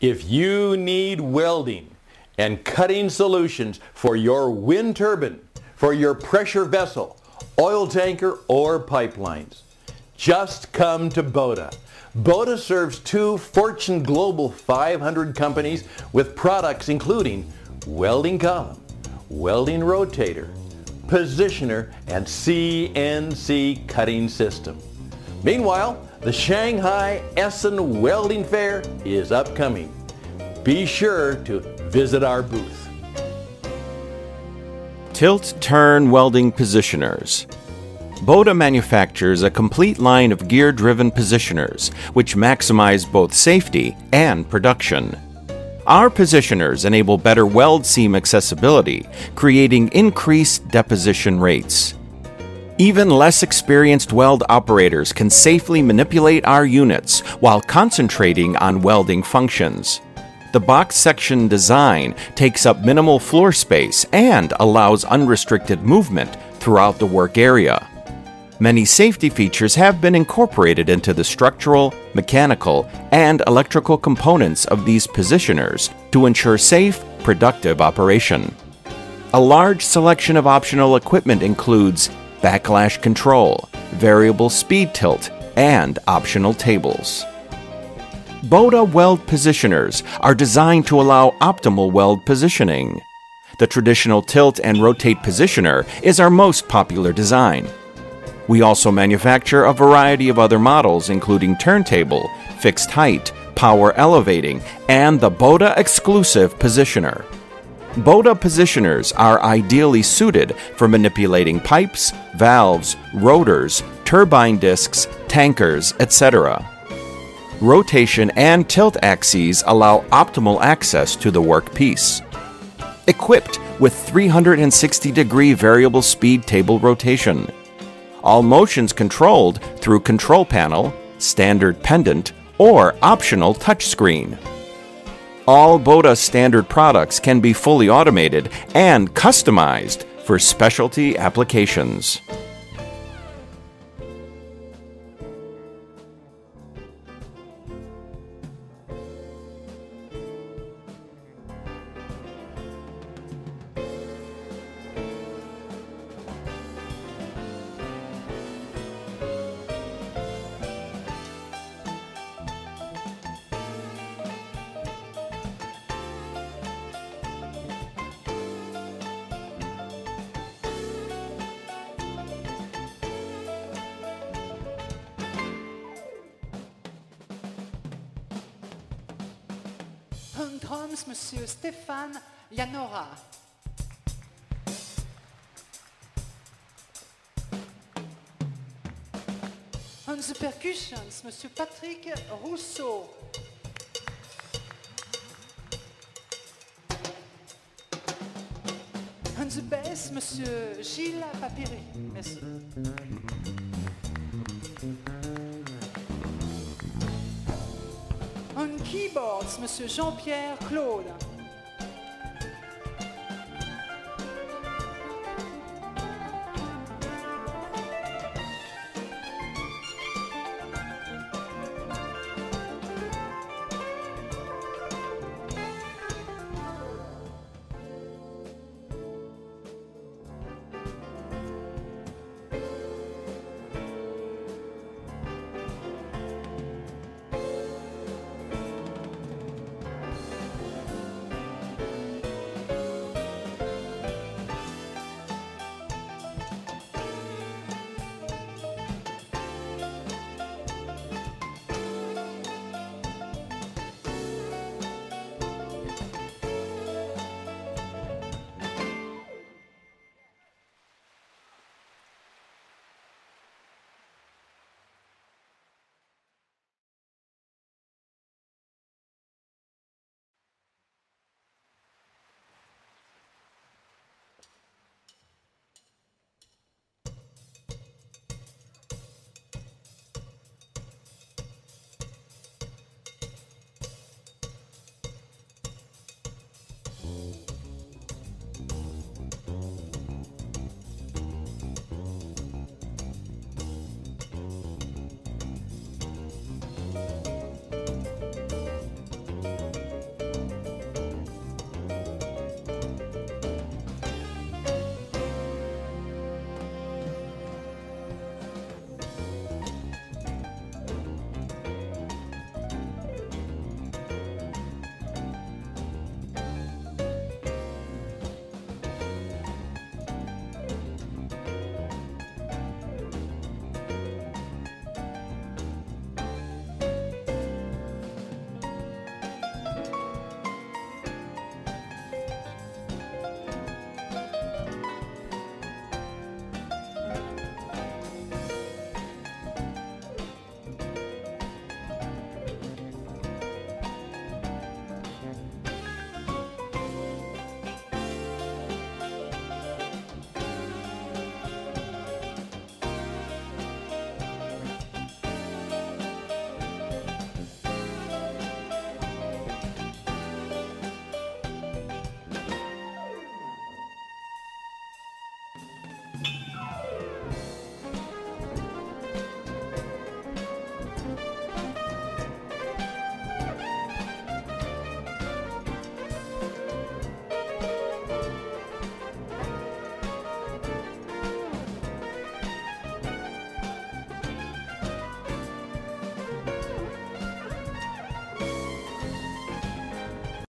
If you need welding and cutting solutions for your wind turbine, for your pressure vessel, oil tanker, or pipelines, just come to Boda. Boda serves two Fortune Global 500 companies with products including welding column, welding rotator, positioner, and CNC cutting system. Meanwhile, the Shanghai Essen Welding Fair is upcoming. Be sure to visit our booth. Tilt Turn Welding Positioners. Boda manufactures a complete line of gear driven positioners, which maximize both safety and production. Our positioners enable better weld seam accessibility, creating increased deposition rates. Even less experienced weld operators can safely manipulate our units while concentrating on welding functions. The box section design takes up minimal floor space and allows unrestricted movement throughout the work area. Many safety features have been incorporated into the structural, mechanical, and electrical components of these positioners to ensure safe, productive operation. A large selection of optional equipment includes backlash control, variable speed tilt, and optional tables. Boda weld positioners are designed to allow optimal weld positioning. The traditional tilt and rotate positioner is our most popular design. We also manufacture a variety of other models, including turntable, fixed height, power elevating, and the Boda exclusive positioner. Boda positioners are ideally suited for manipulating pipes, valves, rotors, turbine discs, tankers, etc. Rotation and tilt axes allow optimal access to the workpiece. Equipped with 360 degree variable speed table rotation all motions controlled through control panel, standard pendant, or optional touchscreen. All Boda standard products can be fully automated and customized for specialty applications. On drums, Monsieur Stéphane Yanora. On the percussions, Monsieur Patrick Rousseau. On the bass, Monsieur Gilles Papiri. Merci. Keyboards, Monsieur Jean-Pierre Claude.